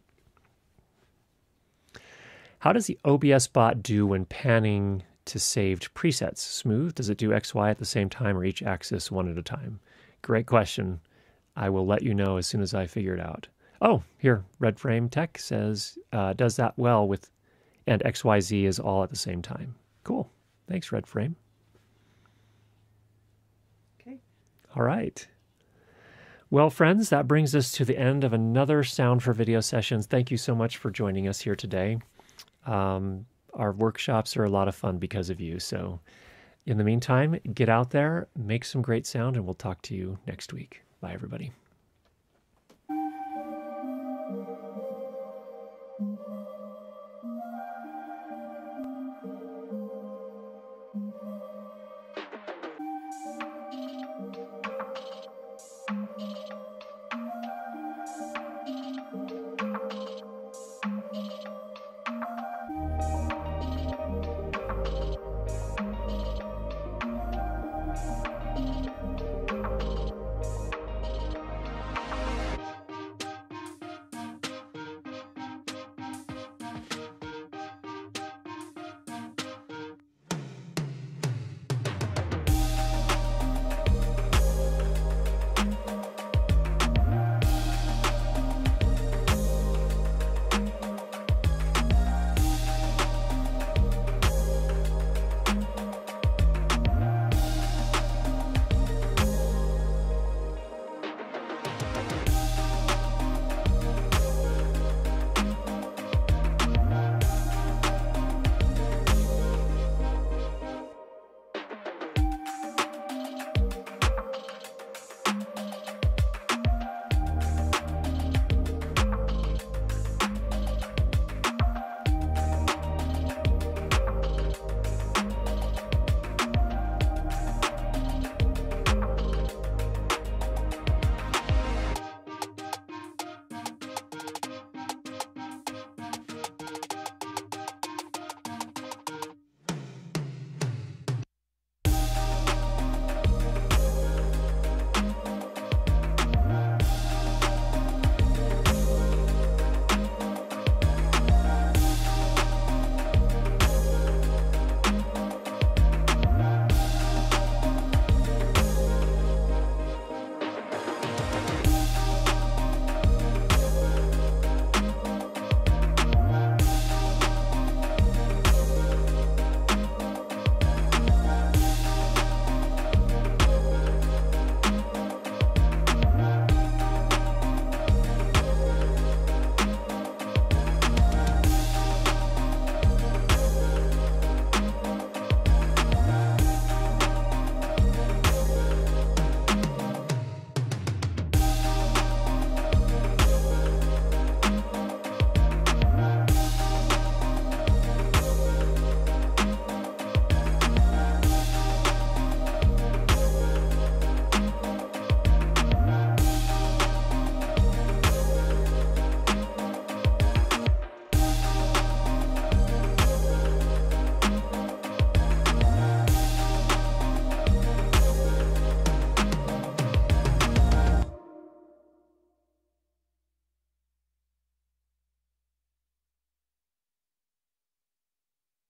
How does the OBSBOT do when panning to saved presets? Smooth? Does it do XY at the same time or each axis one at a time? Great question. I will let you know as soon as I figure it out. Oh, here, Red Frame Tech says uh, does that well with, and XYZ is all at the same time. Cool. Thanks, Red Frame. Okay. All right. Well, friends, that brings us to the end of another Sound for Video sessions. Thank you so much for joining us here today. Um, our workshops are a lot of fun because of you. So In the meantime, get out there, make some great sound, and we'll talk to you next week. Bye, everybody.